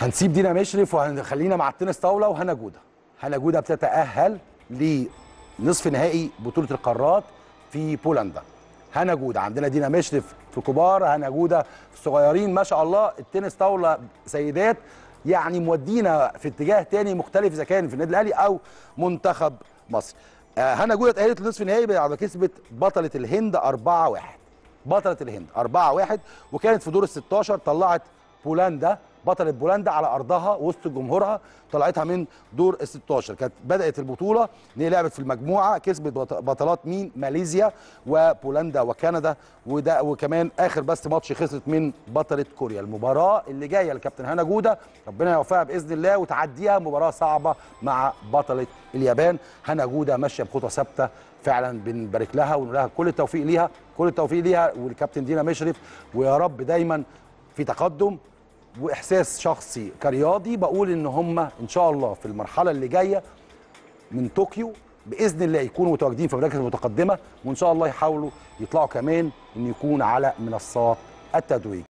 هنسيب دينا مشرف وهنخلينا مع التنس طاوله وهنا جوده. هنا جوده بتتأهل لنصف نهائي بطولة القارات في بولندا. هنا جوده. عندنا دينا مشرف في كبار هنا جوده في صغيرين ما شاء الله التنس طاوله سيدات. يعني مودينا في اتجاه تاني مختلف إذا كان في النادي الأهلي أو منتخب مصر. آه، هنا جوده اتأهلت لنصف النهائي بعد كسبت بطلة الهند 4-1 بطلة الهند 4-1 وكانت في دور ال 16 طلعت بولندا. بطلة بولندا على أرضها وسط جمهورها طلعتها من دور ال 16 كانت بدأت البطولة ان هي لعبت في المجموعة كسبت بط- بطلات مين؟ ماليزيا وبولندا وكندا وده وكمان آخر بس ماتش خسرت من بطلة كوريا. المباراة اللي جاية لكابتن هنا جودة ربنا يوفقها بإذن الله وتعديها مباراة صعبة مع بطلة اليابان. هنا جودة ماشية بخطى ثابتة فعلا بنبارك لها ونقول لها كل التوفيق ليها كل التوفيق ليها والكابتن دينا مشرف. ويا رب دايما في تقدم وإحساس شخصي كرياضي بقول إن هم إن شاء الله في المرحلة اللي جاية من طوكيو بإذن الله يكونوا متواجدين في مراكز متقدمة وإن شاء الله يحاولوا يطلعوا كمان إن يكون على منصات التتويج